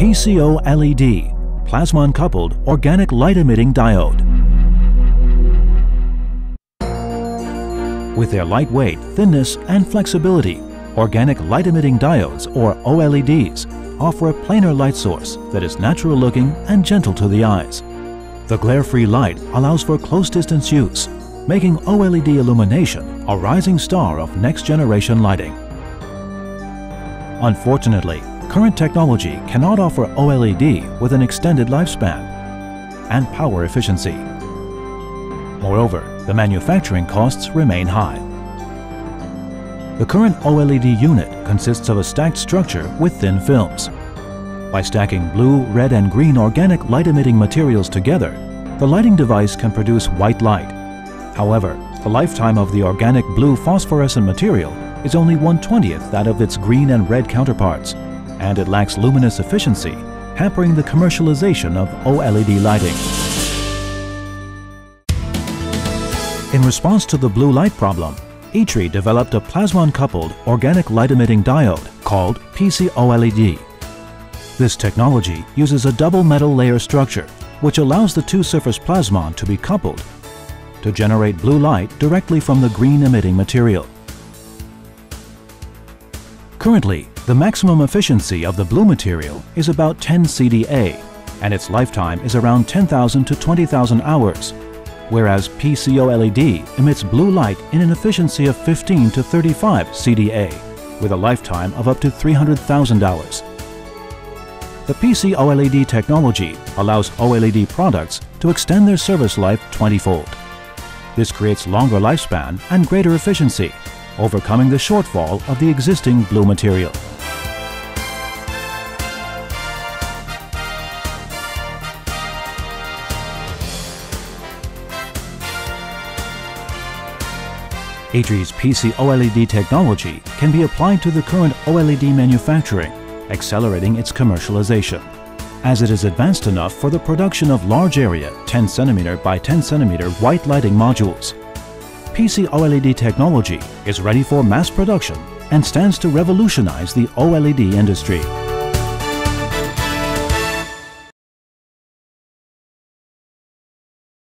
PCO LED, plasmon-coupled organic light-emitting diode. With their lightweight, thinness, and flexibility, organic light-emitting diodes, or OLEDs, offer a planar light source that is natural-looking and gentle to the eyes. The glare-free light allows for close-distance use, making OLED illumination a rising star of next-generation lighting. Unfortunately, current technology cannot offer OLED with an extended lifespan and power efficiency. Moreover, the manufacturing costs remain high. The current OLED unit consists of a stacked structure with thin films. By stacking blue, red and green organic light-emitting materials together, the lighting device can produce white light. However, the lifetime of the organic blue phosphorescent material is only 1/20th that of its green and red counterparts, and it lacks luminous efficiency, hampering the commercialization of OLED lighting. In response to the blue light problem, ITRI developed a plasmon-coupled organic light-emitting diode called PCOLED. This technology uses a double metal layer structure which allows the two surface plasmon to be coupled to generate blue light directly from the green emitting material. Currently, the maximum efficiency of the blue material is about 10 CDA and its lifetime is around 10,000 to 20,000 hours, whereas PCOLED emits blue light in an efficiency of 15 to 35 CDA with a lifetime of up to 300,000 hours. The PCOLED technology allows OLED products to extend their service life 20-fold. This creates longer lifespan and greater efficiency, overcoming the shortfall of the existing blue material. ITRI's PC OLED technology can be applied to the current OLED manufacturing, accelerating its commercialization. As it is advanced enough for the production of large area 10 cm by 10 cm white lighting modules, PC OLED technology is ready for mass production and stands to revolutionize the OLED industry.